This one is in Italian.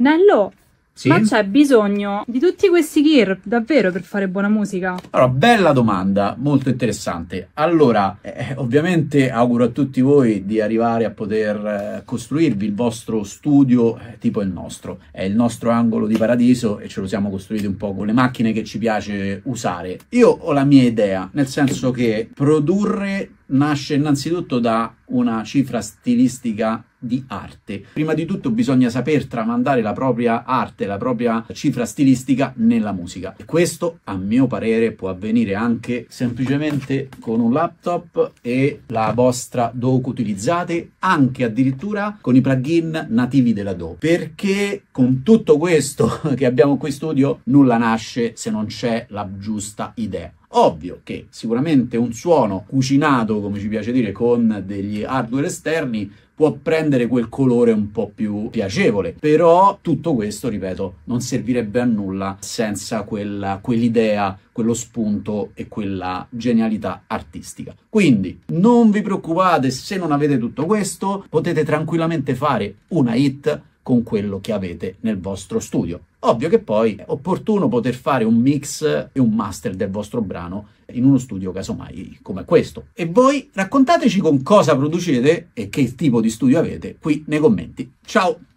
Nello, Sì? ma c'è bisogno di tutti questi gear davvero per fare buona musica? Allora, bella domanda, molto interessante. Allora, eh, ovviamente auguro a tutti voi di arrivare a poter eh, costruirvi il vostro studio eh, tipo il nostro. È il nostro angolo di paradiso e ce lo siamo costruiti un po' con le macchine che ci piace usare. Io ho la mia idea, nel senso che produrre nasce innanzitutto da una cifra stilistica di arte. Prima di tutto bisogna saper tramandare la propria arte, la propria cifra stilistica nella musica. E questo, a mio parere, può avvenire anche semplicemente con un laptop e la vostra che utilizzate, anche addirittura con i plugin nativi della DAW. Perché con tutto questo che abbiamo qui in studio, nulla nasce se non c'è la giusta idea. Ovvio che sicuramente un suono cucinato, come ci piace dire, con degli hardware esterni può prendere quel colore un po' più piacevole, però tutto questo, ripeto, non servirebbe a nulla senza quella, quell'idea, quello spunto e quella genialità artistica. Quindi non vi preoccupate se non avete tutto questo, potete tranquillamente fare una hit con quello che avete nel vostro studio. Ovvio che poi è opportuno poter fare un mix e un master del vostro brano in uno studio casomai come questo. E voi raccontateci con cosa producete e che tipo di studio avete qui nei commenti. Ciao!